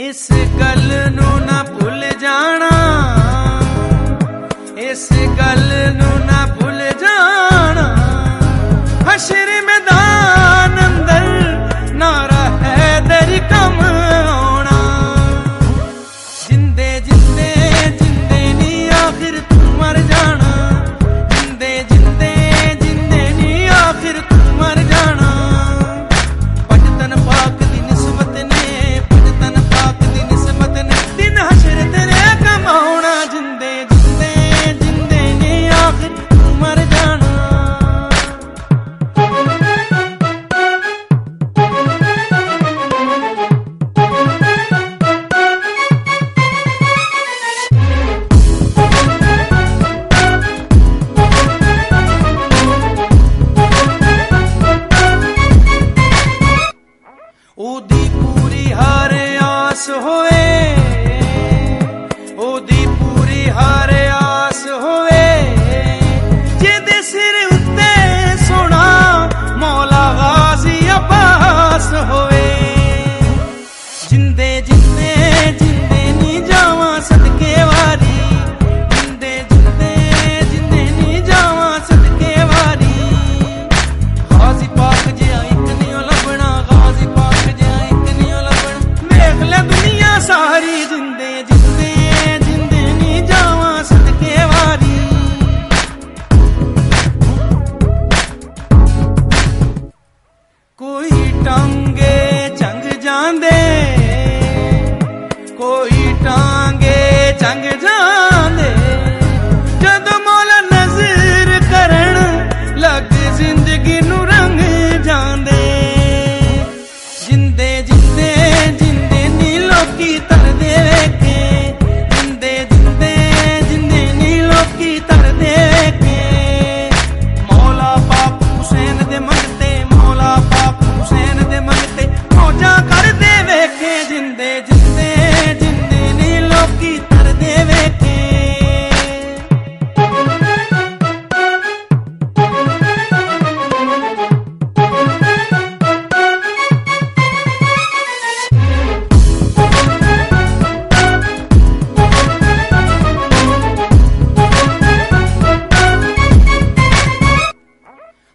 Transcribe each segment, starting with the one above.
ਇਸ ਗੱਲ ਨੂੰ ਨਾ ਭੁੱਲ ਜਾਣਾ। ਇਸ ਗੱਲ ਨੂੰ ਨਾ ਭੁੱਲ ਜਾਣਾ। ਹਸ਼ਰ ਵਿੱਚ saridinde dinde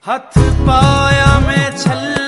हथ पाया मैं छल्ला